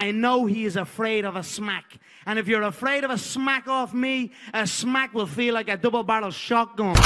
I know he is afraid of a smack. And if you're afraid of a smack off me, a smack will feel like a double barrel shotgun.